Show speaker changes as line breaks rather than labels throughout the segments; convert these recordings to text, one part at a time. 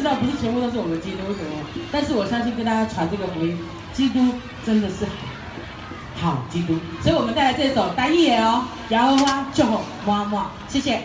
知道不是全部都是我们基督徒，但是我相信跟大家传这个福音，基督真的是好基督，所以我们带来这首单一眼哦，摇花就好么么，谢谢。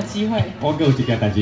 机会。
我有一件代志。